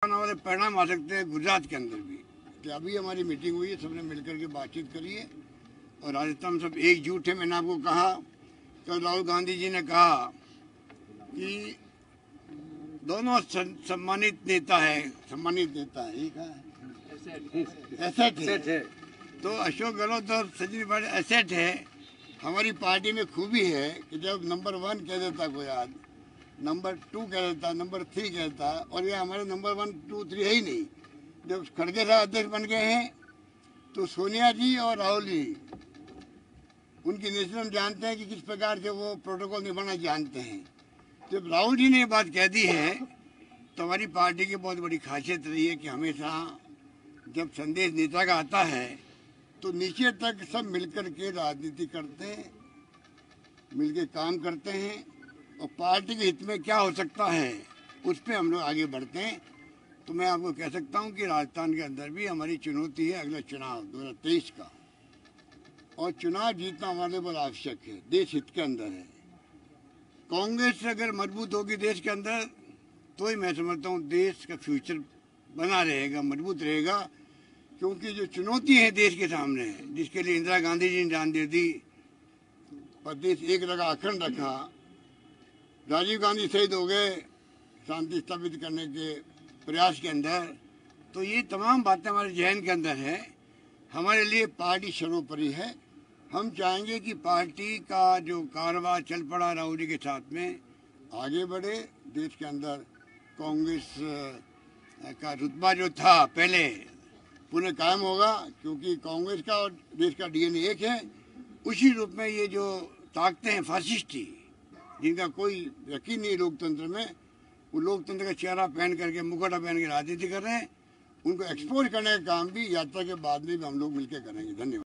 वाले परिणाम आ सकते हैं गुजरात के अंदर भी। कि अभी हमारी मीटिंग हुई है सबने मिलकर के बातचीत करी है। और राजस्थान सब एकजुट है मैंने आपको कहा कल राहुल गांधी जी ने कहा कि दोनों सम्मानित नेता है सम्मानित नेता है ये कहा एसेट है। तो अशोक गहलोत और सचिन पायलट एसेट है। हमारी पार्टी में खूबी है कि जब नंबर वन कह देता कोई आदमी नंबर टू कह देता नंबर थ्री कहता, और ये हमारे नंबर वन, टू, थ्री है ही नहीं। जब खड़गे साहब अध्यक्ष बन गए हैं तो सोनिया जी और राहुल जी, उनकी नेचर हम जानते हैं कि किस प्रकार से वो प्रोटोकॉल निभाना जानते हैं। जब राहुल जी ने ये बात कह दी है तो हमारी पार्टी की बहुत बड़ी खासियत रही है कि हमेशा जब संदेश नेता का आता है तो नीचे तक सब मिलकर के राजनीति करते हैं मिलकर काम करते हैं और पार्टी के हित में क्या हो सकता है, उस पर हम लोग आगे बढ़ते हैं। तो मैं आपको कह सकता हूँ कि राजस्थान के अंदर भी हमारी चुनौती है अगला चुनाव दो हज़ार तेईस का। और चुनाव जीतना हमारे बहुत आवश्यक है, देश हित के अंदर है। कांग्रेस अगर मज़बूत होगी देश के अंदर तो ही मैं समझता हूँ देश का फ्यूचर बना रहेगा, मज़बूत रहेगा। क्योंकि जो चुनौती है देश के सामने, जिसके लिए इंदिरा गांधी जी ने जान दे दी प्रदेश एक लगा अखंड रखा राजीव गांधी शहीद हो गए, शांति स्थापित करने के प्रयास के अंदर। तो ये तमाम बातें हमारे जहन के अंदर है। हमारे लिए पार्टी सर्वोपरि है। हम चाहेंगे कि पार्टी का जो कारोबार चल पड़ा राहुल जी के साथ में, आगे बढ़े। देश के अंदर कांग्रेस का रुतबा जो था पहले, पुनः कायम होगा, क्योंकि कांग्रेस का और देश का डीएनए एक है। उसी रूप में ये जो ताकतें हैं, फासिस्टी जिनका कोई यकीन नहीं लोकतंत्र में। वो लोकतंत्र का चेहरा पहन करके, मुखटा पहन के राजनीति कर रहे हैं। उनको एक्सपोज करने का काम भी यात्रा के बाद में भी हम लोग मिलकर करेंगे। धन्यवाद।